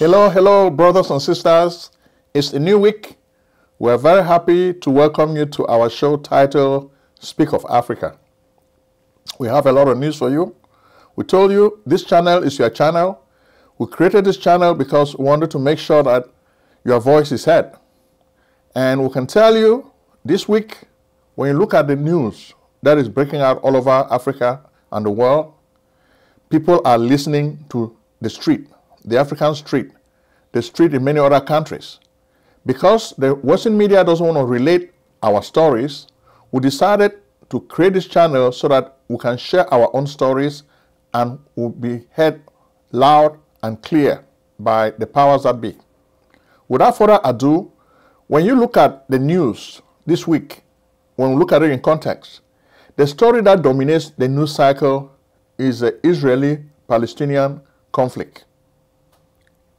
Hello, hello, brothers and sisters. It's a new week. We're very happy to welcome you to our show titled Speak of Africa. We have a lot of news for you. We told you this channel is your channel. We created this channel because we wanted to make sure that your voice is heard. And we can tell you this week, when you look at the news that is breaking out all over Africa and the world, people are listening to the street, the African street, the street in many other countries. Because the Western media doesn't want to relate our stories, we decided to create this channel so that we can share our own stories and will be heard loud and clear by the powers that be. Without further ado, when you look at the news this week, when we look at it in context, the story that dominates the news cycle is the Israeli-Palestinian conflict.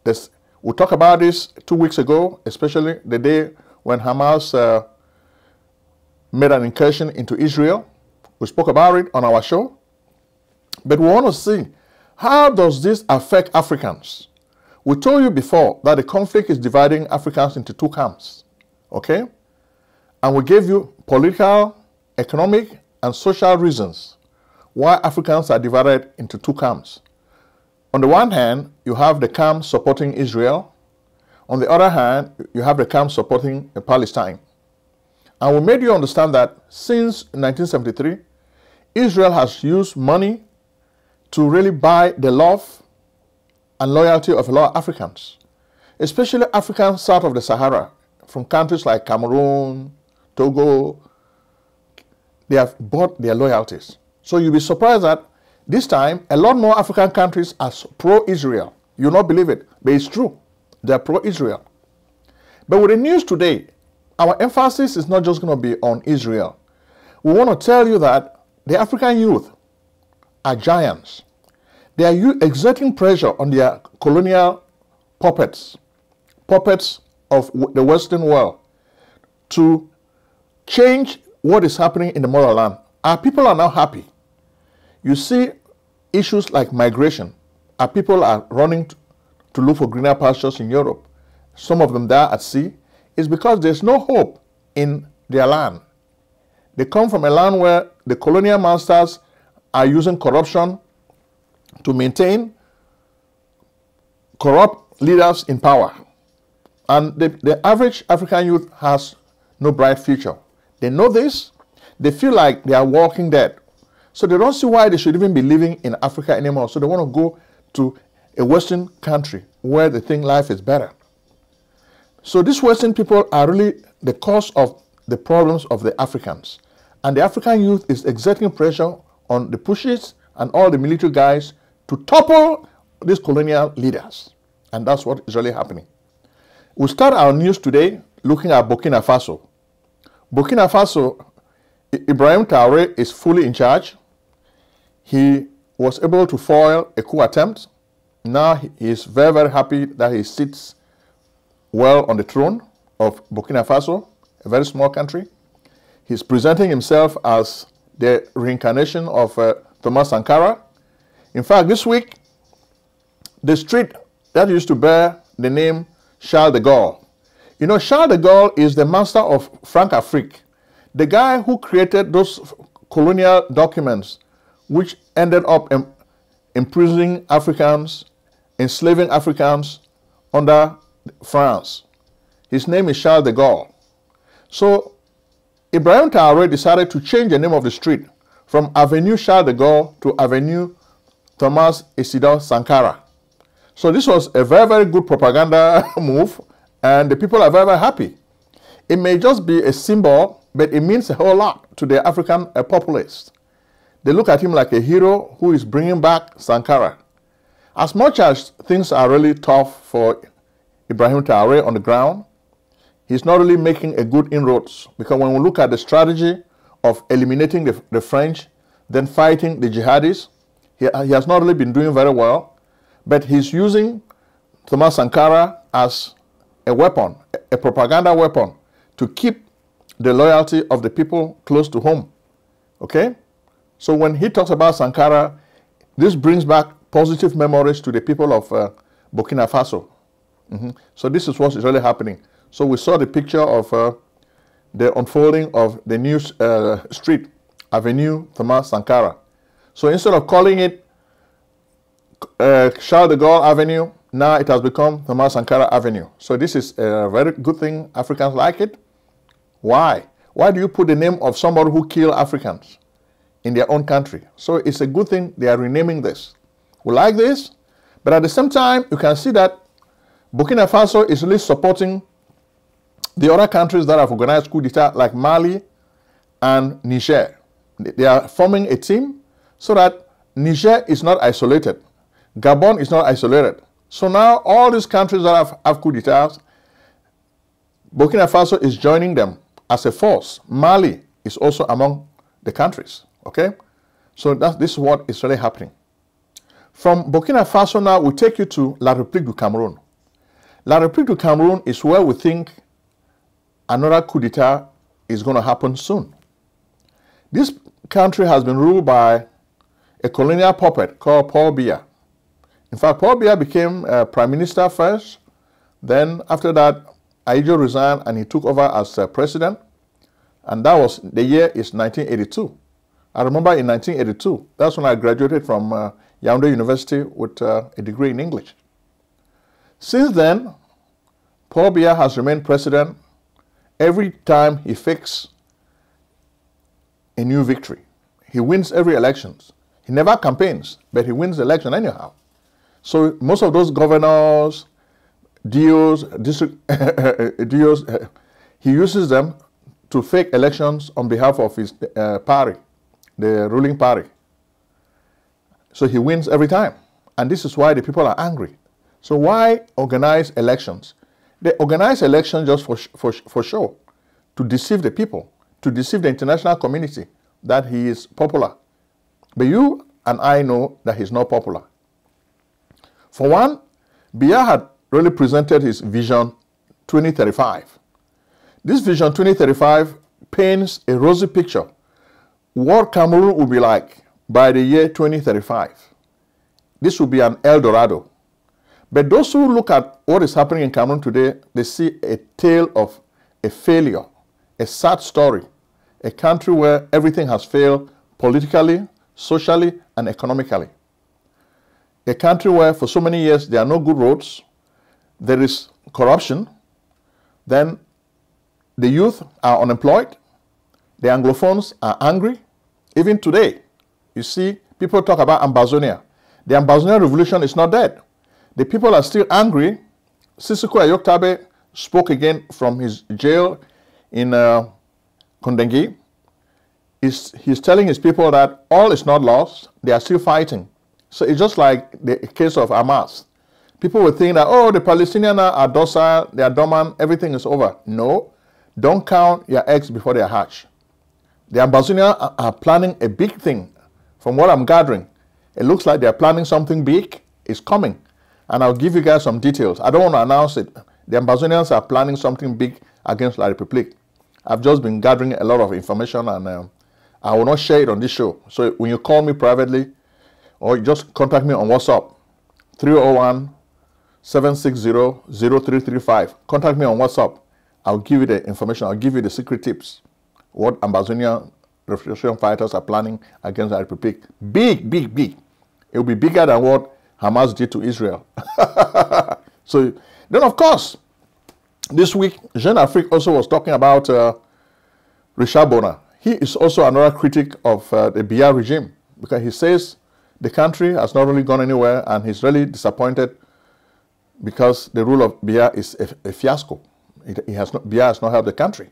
This, we talked about this two weeks ago, especially the day when Hamas uh, made an incursion into Israel. We spoke about it on our show. But we want to see how does this affect Africans? We told you before that the conflict is dividing Africans into two camps. Okay? And we gave you political, economic, and social reasons why Africans are divided into two camps. On the one hand, you have the camp supporting Israel. On the other hand, you have the camp supporting Palestine. And we made you understand that since 1973, Israel has used money to really buy the love and loyalty of a lot of Africans, especially Africans south of the Sahara, from countries like Cameroon, Togo. They have bought their loyalties. So you'll be surprised that this time a lot more African countries are pro-Israel. You'll not believe it, but it's true. They're pro-Israel. But with the news today, our emphasis is not just going to be on Israel. We want to tell you that the African youth are giants. They are exerting pressure on their colonial puppets, puppets of the Western world, to change what is happening in the motherland. Our people are now happy. You see issues like migration. Our people are running to look for greener pastures in Europe. Some of them die at sea is because there's no hope in their land. They come from a land where the colonial masters are using corruption to maintain corrupt leaders in power. And the, the average African youth has no bright future. They know this. They feel like they are walking dead. So they don't see why they should even be living in Africa anymore. So they want to go to a Western country where they think life is better. So these Western people are really the cause of the problems of the Africans. And the African youth is exerting pressure on the pushes and all the military guys to topple these colonial leaders. And that's what is really happening. We'll start our news today looking at Burkina Faso. Burkina Faso, Ibrahim Traore is fully in charge. He was able to foil a coup attempt. Now he is very, very happy that he sits well on the throne of Burkina Faso, a very small country. He's presenting himself as the reincarnation of uh, Thomas Sankara. In fact, this week, the street that used to bear the name Charles de Gaulle. You know, Charles de Gaulle is the master of Françafrique, the guy who created those colonial documents which ended up imprisoning Africans, enslaving Africans under France. His name is Charles de Gaulle. So Ibrahim Traore decided to change the name of the street from Avenue Charles de Gaulle to Avenue Thomas Isidore Sankara. So this was a very, very good propaganda move, and the people are very, very happy. It may just be a symbol, but it means a whole lot to the African uh, populace. They look at him like a hero who is bringing back Sankara. As much as things are really tough for Ibrahim Traore on the ground, he's not really making a good inroads because when we look at the strategy of eliminating the, the French, then fighting the jihadists, he, he has not really been doing very well, but he's using Thomas Sankara as a weapon, a propaganda weapon, to keep the loyalty of the people close to home. Okay? So when he talks about Sankara, this brings back positive memories to the people of uh, Burkina Faso. Mm-hmm. So this is what is really happening. So we saw the picture of uh, the unfolding of the new uh, street, Avenue Thomas Sankara. So instead of calling it uh, Charles de Gaulle Avenue, now it has become Thomas Sankara Avenue. So this is a very good thing. Africans like it. Why? Why do you put the name of somebody who killed Africans in their own country? So it's a good thing they are renaming this. We like this, but at the same time, you can see that Burkina Faso is really supporting the other countries that have organized coup d'etat like Mali and Niger. They are forming a team so that Niger is not isolated. Gabon is not isolated. So now all these countries that have, have coup d'etats, Burkina Faso is joining them as a force. Mali is also among the countries. Okay? So that, this is what is really happening. From Burkina Faso now, we take you to La République du Cameroun. La République du Cameroun is where we think another coup d'etat is going to happen soon. This country has been ruled by a colonial puppet called Paul Biya. In fact, Paul Biya became uh, prime minister first. Then after that, Ahidjo resigned and he took over as uh, president. And that was, the year is 1982. I remember in 1982, that's when I graduated from uh, Yaoundé University with uh, a degree in English. Since then, Paul Biya has remained president every time he fakes a new victory. He wins every elections. He never campaigns, but he wins the election anyhow. So most of those governors, DOs, district he uses them to fake elections on behalf of his uh, party, the ruling party. So he wins every time. And this is why the people are angry. So why organize elections? They organize elections just for, for, for show, to deceive the people, to deceive the international community that he is popular. But you and I know that he's not popular. For one, Biya had really presented his vision 2035. This vision 2035 paints a rosy picture what Cameroon will be like by the year 2035. This will be an El Dorado. But those who look at what is happening in Cameroon today, they see a tale of a failure, a sad story, a country where everything has failed politically, socially, and economically a country where for so many years there are no good roads, there is corruption, then the youth are unemployed, the Anglophones are angry. Even today, you see, people talk about Ambazonia. The Ambazonia revolution is not dead. The people are still angry. Sisiku Ayuk Tabe spoke again from his jail in uh. He's, he's telling his people that all is not lost. They are still fighting. So it's just like the case of Hamas. People would think that, oh, the Palestinians are docile, they are dormant, everything is over. No, don't count your eggs before they hatch. The Ambazonians are planning a big thing. From what I'm gathering, it looks like they're planning something big. It's coming. And I'll give you guys some details. I don't want to announce it. The Ambazonians are planning something big against La Republique. I've just been gathering a lot of information and um, I will not share it on this show. So when you call me privately, or just contact me on WhatsApp 301 760 0335. Contact me on WhatsApp. I'll give you the information, I'll give you the secret tips. What Ambazonian revolution fighters are planning against the Republic. Big, big, big. It will be bigger than what Hamas did to Israel. so, then of course, this week, Jeune Afrique also was talking about uh, Richard Bona. He is also another critic of uh, the Biya regime because he says the country has not really gone anywhere, and he's really disappointed because the rule of Biya is a, a fiasco. It, it has not, has not helped the country.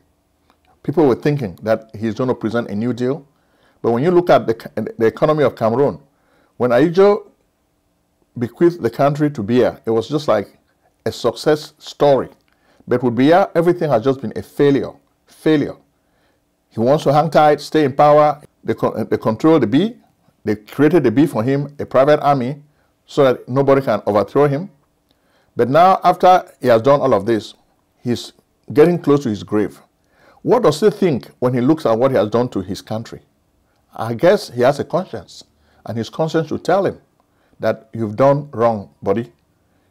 People were thinking that he's going to present a new deal, but when you look at the, the economy of Cameroon, when Ahidjo bequeathed the country to Biya, it was just like a success story. But with Biya, everything has just been a failure. Failure. He wants to hang tight, stay in power. They, they control the B, they created a B for him, a private army, so that nobody can overthrow him. But now, after he has done all of this, he's getting close to his grave. What does he think when he looks at what he has done to his country? I guess he has a conscience, and his conscience will tell him that you've done wrong, buddy.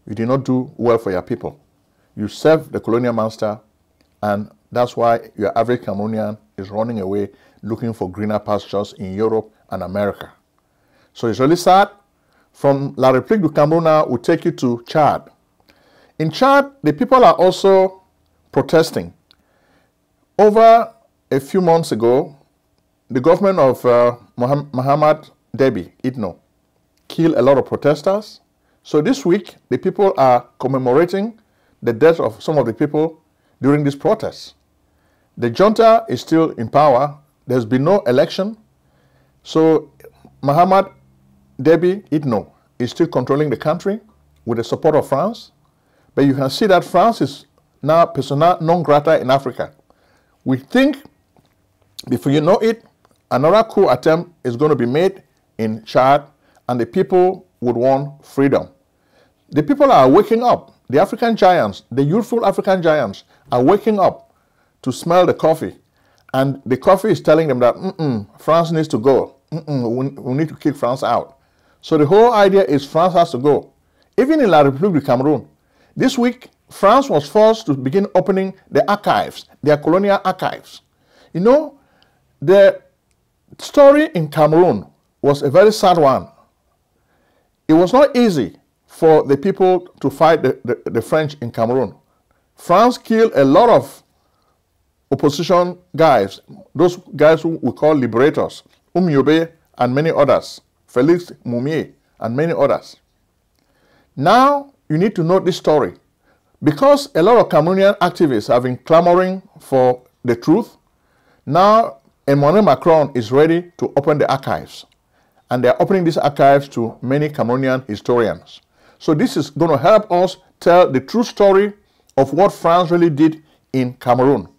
You did not do well for your people. You served the colonial master, and that's why your average Cameroonian is running away looking for greener pastures in Europe and America. So it's really sad. From La République du Cameroun now, we take you to Chad. In Chad, the people are also protesting. Over a few months ago, the government of uh, Muhammad Déby Itno killed a lot of protesters. So this week, the people are commemorating the death of some of the people during these protests. The junta is still in power. There's been no election. So Muhammad Déby Itno is still controlling the country with the support of France. But you can see that France is now persona non grata in Africa. We think, before you know it, another coup attempt is going to be made in Chad and the people would want freedom. The people are waking up. The African giants, the youthful African giants, are waking up to smell the coffee. And the coffee is telling them that mm -mm, France needs to go. Mm we, need to kick France out. So the whole idea is France has to go. Even in La République du Cameroun, this week, France was forced to begin opening the archives, their colonial archives. You know, the story in Cameroon was a very sad one. It was not easy for the people to fight the, the, the French in Cameroon. France killed a lot of opposition guys, those guys who we call liberators, Umyobe and many others, Felix Moumié and many others. Now you need to know this story. Because a lot of Cameroonian activists have been clamoring for the truth, now Emmanuel Macron is ready to open the archives. And they're opening these archives to many Cameroonian historians. So this is going to help us tell the true story of what France really did in Cameroon.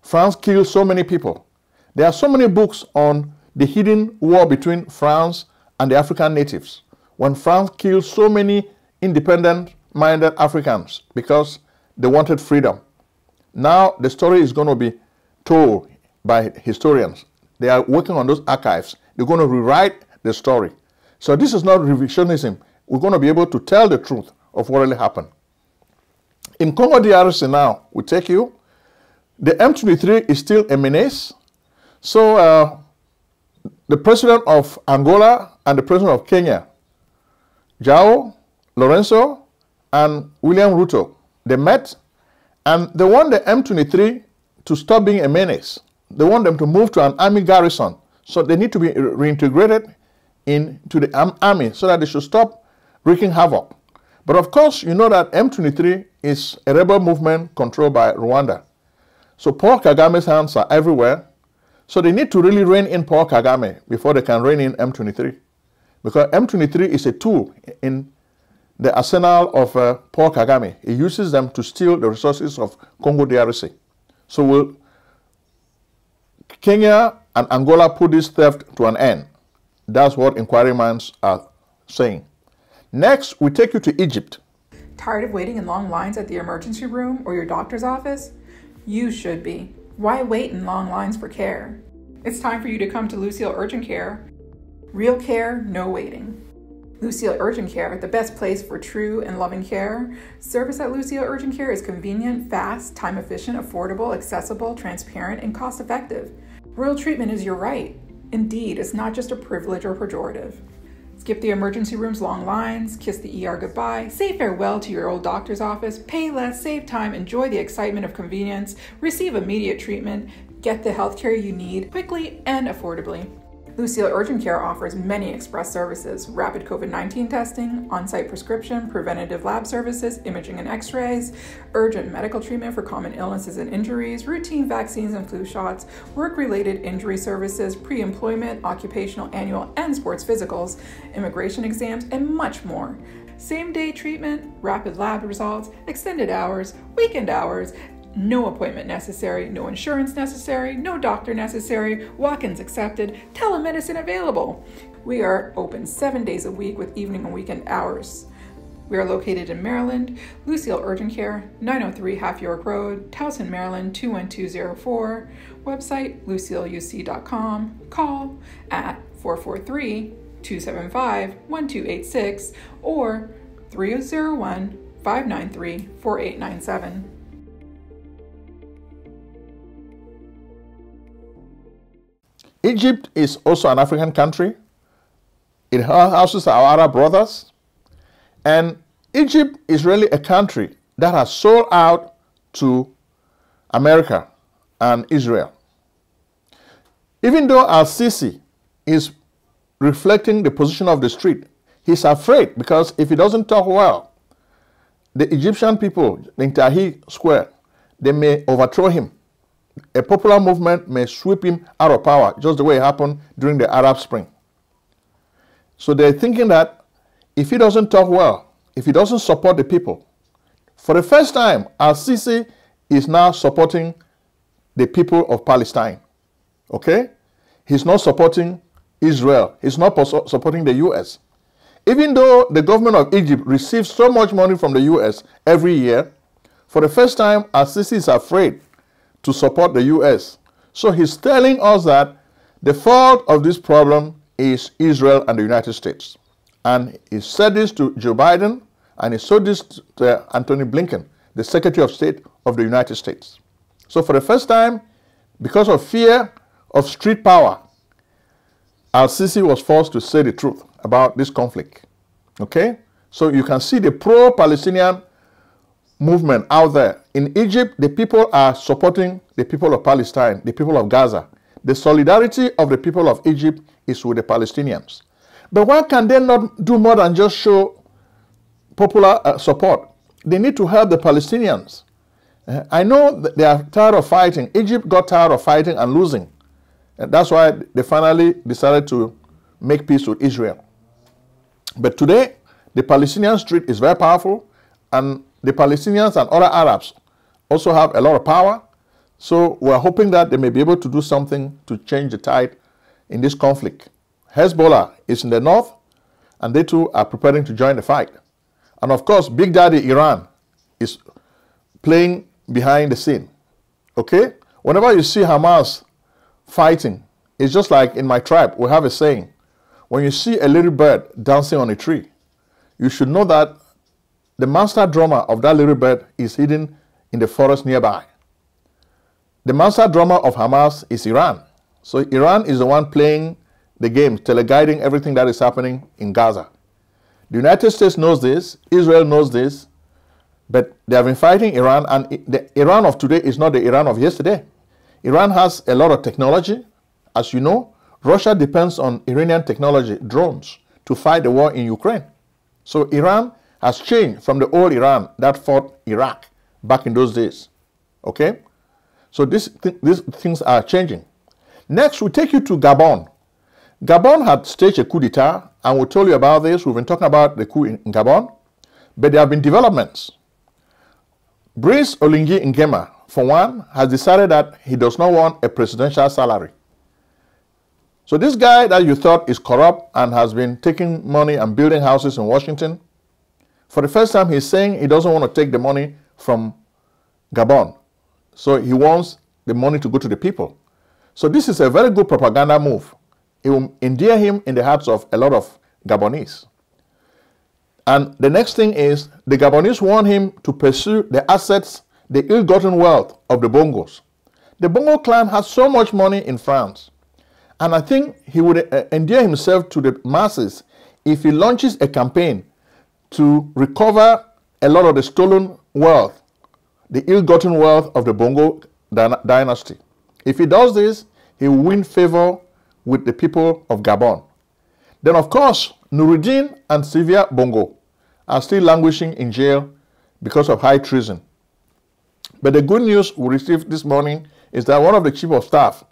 France killed so many people. There are so many books on the hidden war between France and the African natives. When France killed so many independent minded Africans because they wanted freedom. Now the story is going to be told by historians. They are working on those archives. They're going to rewrite the story. So this is not revisionism. We're going to be able to tell the truth of what really happened. In Congo DRC now, we take you. The M23 is still a menace. So uh, the president of Angola and the president of Kenya, João Lourenço and William Ruto, they met and they want the M23 to stop being a menace. They want them to move to an army garrison. So they need to be reintegrated into the army so that they should stop wreaking havoc. But of course, you know that M23 is a rebel movement controlled by Rwanda. So Paul Kagame's hands are everywhere. So they need to really rein in Paul Kagame before they can rein in M23. Because M23 is a tool in the arsenal of uh, Paul Kagame. He uses them to steal the resources of Congo DRC. So will Kenya and Angola put this theft to an end? That's what inquiry minds are saying. Next, we take you to Egypt. Tired of waiting in long lines at the emergency room or your doctor's office? You should be. Why wait in long lines for care? It's time for you to come to Lucille Urgent Care. Real care, no waiting. Lucille Urgent Care, the best place for true and loving care. Service at Lucille Urgent Care is convenient, fast, time efficient, affordable, accessible, transparent, and cost effective. Royal treatment is your right. Indeed, it's not just a privilege or pejorative. Skip the emergency room's long lines, kiss the ER goodbye, say farewell to your old doctor's office, pay less, save time, enjoy the excitement of convenience, receive immediate treatment, get the healthcare you need quickly and affordably. Lucille Urgent Care offers many express services rapid COVID 19 testing, on site prescription, preventative lab services, imaging and x rays, urgent medical treatment for common illnesses and injuries, routine vaccines and flu shots, work related injury services, pre employment, occupational, annual, and sports physicals, immigration exams, and much more. Same day treatment, rapid lab results, extended hours, weekend hours, no appointment necessary, no insurance necessary, no doctor necessary, walk ins accepted, telemedicine available. We are open seven days a week with evening and weekend hours. We are located in Maryland, Lucille Urgent Care, 903 Half York Road, Towson, Maryland 21204. Website lucilleuc.com. Call at 443 275 1286 or 301 593 4897. Egypt is also an African country. It houses our Arab brothers. And Egypt is really a country that has sold out to America and Israel. Even though Al Sisi is reflecting the position of the street, he's afraid because if he doesn't talk well, the Egyptian people in Tahrir Square, they may overthrow him. A popular movement may sweep him out of power, just the way it happened during the Arab Spring. So they're thinking that if he doesn't talk well, if he doesn't support the people, for the first time, Al Sisi is now supporting the people of Palestine. Okay? He's not supporting Israel. He's not supporting the U.S. Even though the government of Egypt receives so much money from the U.S. every year, for the first time, Al-Sisi is afraid to support the U.S. So he's telling us that the fault of this problem is Israel and the United States. And he said this to Joe Biden, and he said this to Antony Blinken, the Secretary of State of the United States. So for the first time, because of fear of street power, Al-Sisi was forced to say the truth about this conflict. Okay? So you can see the pro-Palestinian movement out there. In Egypt, the people are supporting the people of Palestine, the people of Gaza. The solidarity of the people of Egypt is with the Palestinians. But why can they not do more than just show popular uh, support? They need to help the Palestinians. Uh, I know they are tired of fighting. Egypt got tired of fighting and losing. And that's why they finally decided to make peace with Israel. But today, the Palestinian street is very powerful, and the Palestinians and other Arabs also have a lot of power. So we're hoping that they may be able to do something to change the tide in this conflict. Hezbollah is in the north, and they too are preparing to join the fight. And of course, Big Daddy Iran is playing behind the scene. Okay? Whenever you see Hamas fighting, it's just like in my tribe, we have a saying when you see a little bird dancing on a tree, you should know that the master drummer of that little bird is hidden in the forest nearby. The master drummer of Hamas is Iran. So Iran is the one playing the game, teleguiding everything that is happening in Gaza. The United States knows this, Israel knows this, but they have been fighting Iran, and the Iran of today is not the Iran of yesterday. Iran has a lot of technology, as you know. Russia depends on Iranian technology, drones, to fight the war in Ukraine. So Iran has changed from the old Iran that fought Iraq back in those days. Okay? So this th these things are changing. Next, we take you to Gabon. Gabon had staged a coup d'etat, and we told you about this. We've been talking about the coup in Gabon, but there have been developments. Brice Oligui Nguema, for one, has decided that he does not want a presidential salary. So this guy that you thought is corrupt and has been taking money and building houses in Washington, for the first time he's saying he doesn't want to take the money from Gabon. So he wants the money to go to the people. So this is a very good propaganda move. It will endear him in the hearts of a lot of Gabonese. And the next thing is the Gabonese want him to pursue the assets, the ill-gotten wealth of the Bongos. The Bongo clan has so much money in France. And I think he would uh, endear himself to the masses if he launches a campaign to recover a lot of the stolen wealth, the ill-gotten wealth of the Bongo dynasty. If he does this, he will win favor with the people of Gabon. Then, of course, Noureddine and Sylvia Bongo are still languishing in jail because of high treason. But the good news we received this morning is that one of the chief of staff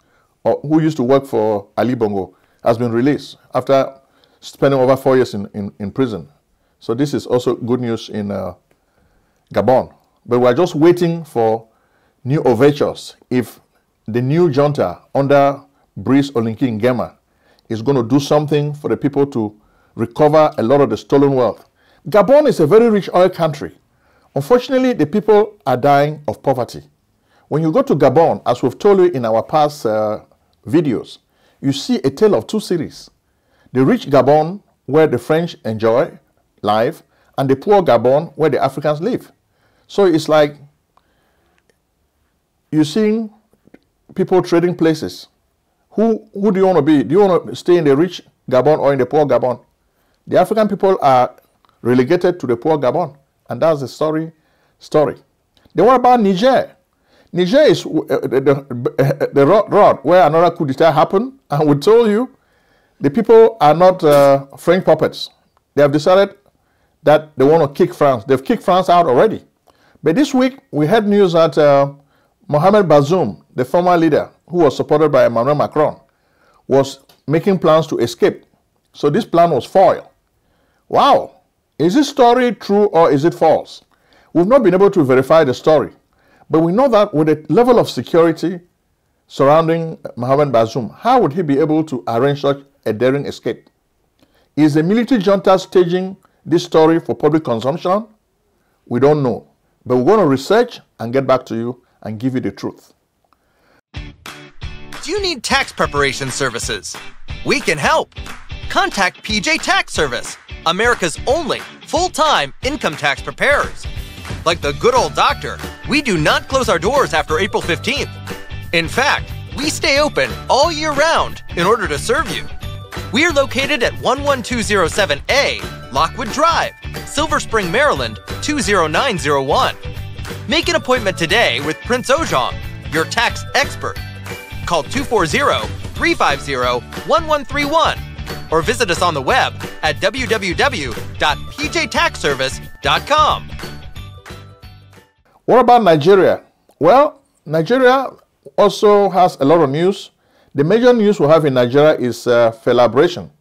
uh, who used to work for Ali Bongo, has been released after spending over four years in, in, in prison. So this is also good news in uh, Gabon. But we're just waiting for new overtures if the new junta under Brice Oligui Nguema is going to do something for the people to recover a lot of the stolen wealth. Gabon is a very rich oil country. Unfortunately, the people are dying of poverty. When you go to Gabon, as we've told you in our past uh, videos, you see a tale of two cities. The rich Gabon, where the French enjoy life, and the poor Gabon where the Africans live. So it's like you're seeing people trading places. Who, who do you want to be? Do you want to stay in the rich Gabon or in the poor Gabon? The African people are relegated to the poor Gabon. And that's the story. story. Then what about Niger? Niger is uh, the, the, the road where another coup d'etat happened. And we told you the people are not uh, French puppets. They have decided that they want to kick France. They've kicked France out already. But this week, we had news that uh, Mohamed Bazoum, the former leader who was supported by Emmanuel Macron, was making plans to escape. So this plan was foiled. Wow! Is this story true or is it false? We've not been able to verify the story, but we know that with the level of security surrounding Mohamed Bazoum, how would he be able to arrange such a daring escape? Is the military junta staging this story for public consumption? We don't know, but we're going to research and get back to you and give you the truth. Do you need tax preparation services? We can help. Contact PJ Tax Service, America's only full time income tax preparers. Like the good old doctor, we do not close our doors after April 15th. In fact, we stay open all year round in order to serve you. We are located at 11207A Lockwood Drive, Silver Spring, Maryland 20901. Make an appointment today with Prince Ojong, your tax expert. Call 240 350 1131 or visit us on the web at www.pjtaxservice.com. What about Nigeria? Well, Nigeria also has a lot of news. The major news we have in Nigeria is uh, celebration.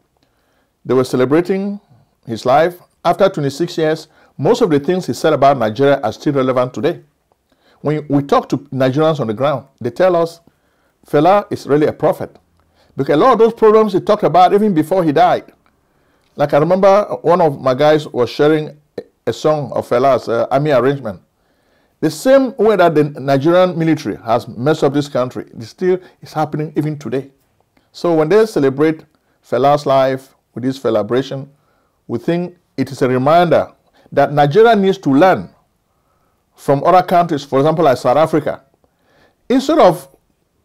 They were celebrating his life. After 26 years, most of the things he said about Nigeria are still relevant today. When we talk to Nigerians on the ground, they tell us Fela is really a prophet. Because a lot of those problems he talked about even before he died. Like I remember one of my guys was sharing a song of Fela's uh, army arrangement. The same way that the Nigerian military has messed up this country, it still is happening even today. So when they celebrate Fela's life with this celebration, we think it is a reminder that Nigeria needs to learn from other countries, for example, like South Africa. Instead of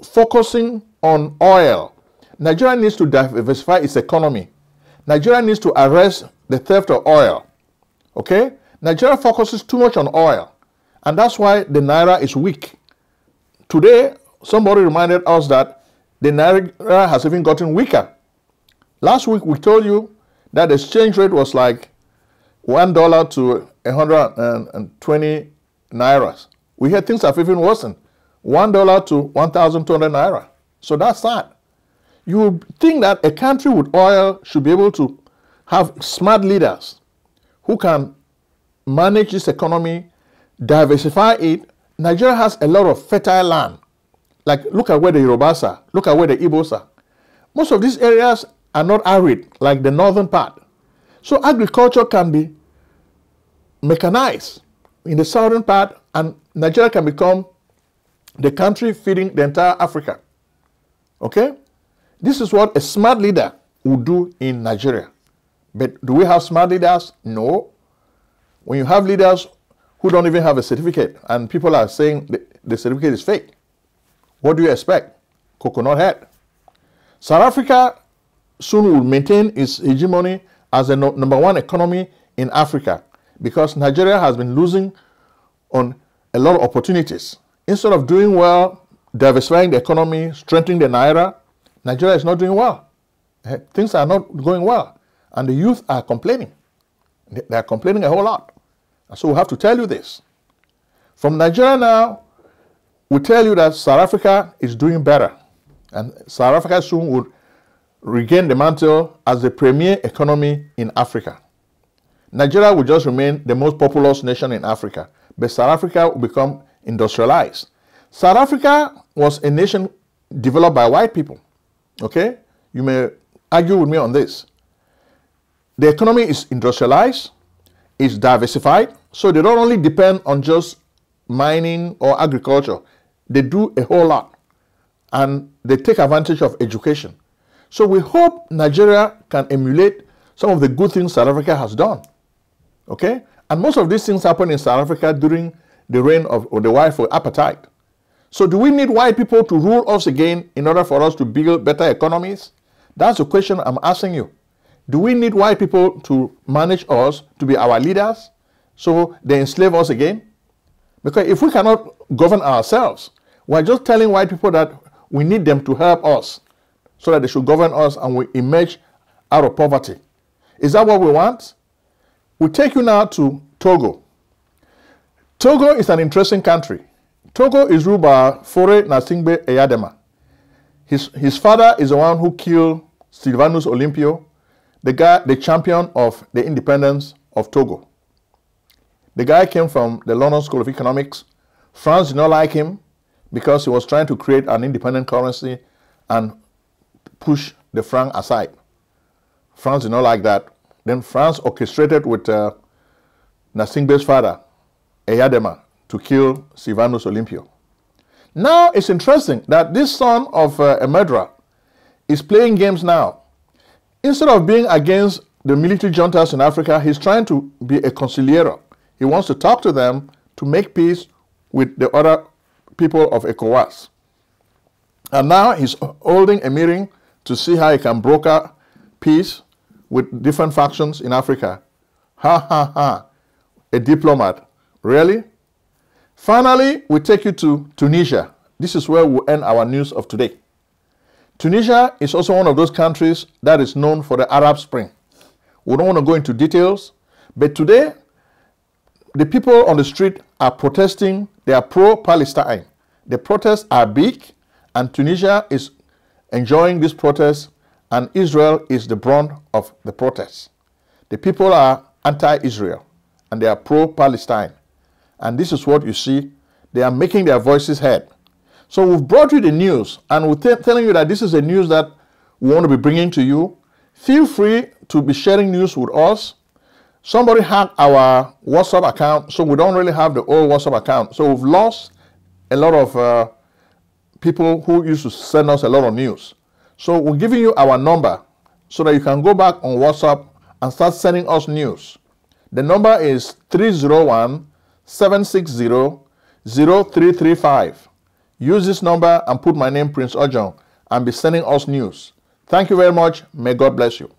focusing on oil, Nigeria needs to diversify its economy. Nigeria needs to arrest the theft of oil. Okay? Nigeria focuses too much on oil, and that's why the naira is weak. Today, somebody reminded us that the naira has even gotten weaker. Last week, we told you that the exchange rate was like one dollar to 120 nairas. We hear things have even worsened. One dollar to 1,200 naira. So that's that. You would think that a country with oil should be able to have smart leaders who can manage this economy, diversify it. Nigeria has a lot of fertile land. Like, look at where the Yorubas are. Look at where the Igbos are. Most of these areas are not arid, like the northern part. So agriculture can be mechanized in the southern part, and Nigeria can become the country feeding the entire Africa. Okay? This is what a smart leader would do in Nigeria. But do we have smart leaders? No. When you have leaders who don't even have a certificate and people are saying the, the certificate is fake, what do you expect? Coconut head. South Africa soon will maintain its hegemony as the no, number one economy in Africa because Nigeria has been losing on a lot of opportunities. Instead of doing well, diversifying the economy, strengthening the naira, Nigeria is not doing well. Eh, things are not going well. And the youth are complaining. They are complaining a whole lot. So we have to tell you this. From Nigeria now, we tell you that South Africa is doing better. And South Africa soon will regain the mantle as the premier economy in Africa. Nigeria will just remain the most populous nation in Africa, but South Africa will become industrialized. South Africa was a nation developed by white people. Okay? You may argue with me on this. The economy is industrialized, it's diversified, so they don't only depend on just mining or agriculture, they do a whole lot and they take advantage of education. So we hope Nigeria can emulate some of the good things South Africa has done. Okay? And most of these things happened in South Africa during the reign of, of the white for apartheid. So do we need white people to rule us again in order for us to build better economies? That's the question I'm asking you. Do we need white people to manage us, to be our leaders, so they enslave us again? Because if we cannot govern ourselves, we're just telling white people that we need them to help us so that they should govern us and we emerge out of poverty. Is that what we want? We take you now to Togo. Togo is an interesting country. Togo is ruled by Faure Gnassingbé Eyadema. His, his father is the one who killed Sylvanus Olympio, the guy, the champion of the independence of Togo. The guy came from the London School of Economics. France did not like him because he was trying to create an independent currency and push the franc aside. France did not like that. Then France orchestrated with uh, Gnassingbé's father, Eyadema, to kill Sylvanus Olympio. Now it's interesting that this son of uh, a murderer is playing games now. Instead of being against the military juntas in Africa, he's trying to be a conciliator. He wants to talk to them to make peace with the other people of ECOWAS. And now he's holding a meeting to see how he can broker peace with different factions in Africa. Ha ha ha. A diplomat. Really? Finally, we take you to Tunisia. This is where we'll end our news of today. Tunisia is also one of those countries that is known for the Arab Spring. We don't want to go into details, but today the people on the street are protesting. They are pro Palestine. The protests are big, and Tunisia is enjoying this protest, and Israel is the brunt of the protests. The people are anti Israel and they are pro Palestine. And this is what you see. They are making their voices heard. So we've brought you the news and we're telling you that this is the news that we want to be bringing to you. Feel free to be sharing news with us. Somebody hacked our WhatsApp account, so we don't really have the old WhatsApp account. So we've lost a lot of uh, people who used to send us a lot of news. So we're giving you our number so that you can go back on WhatsApp and start sending us news. The number is 301 760 0335. Use this number and put my name, Prince Ojong, and be sending us news. Thank you very much. May God bless you.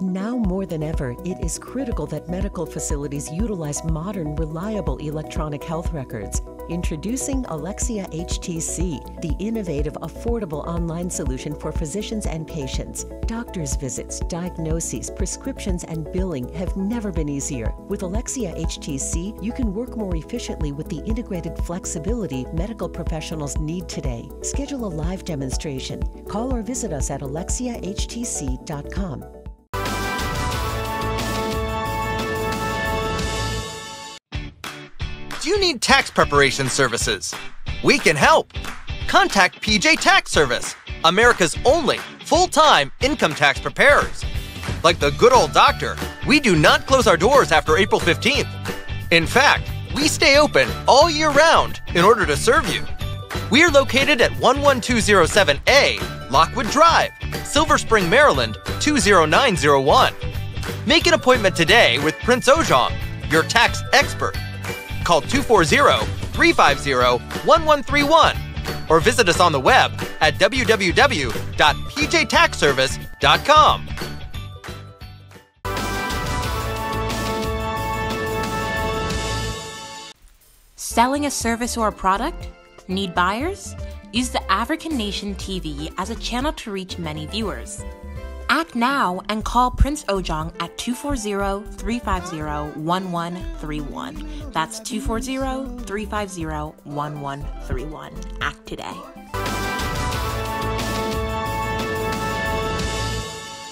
Now more than ever, it is critical that medical facilities utilize modern, reliable electronic health records. Introducing Alexia HTC, the innovative, affordable online solution for physicians and patients. Doctors' visits, diagnoses, prescriptions, and billing have never been easier. With Alexia HTC, you can work more efficiently with the integrated flexibility medical professionals need today. Schedule a live demonstration. Call or visit us at alexiahtc.com. you need tax preparation services? We can help. Contact PJ Tax Service, America's only full time income tax preparers. Like the good old doctor, we do not close our doors after April 15th. In fact, we stay open all year round in order to serve you. We are located at 11207A Lockwood Drive, Silver Spring, Maryland 20901. Make an appointment today with Prince Ojong, your tax expert call 240 350 1131 or visit us on the web at www.pjtaxservice.com. Selling a service or a product? Need buyers? Use the African Nation TV as a channel to reach many viewers. Act now and call Prince Ojong at 240 350 1131. That's 240 350 1131. Act today.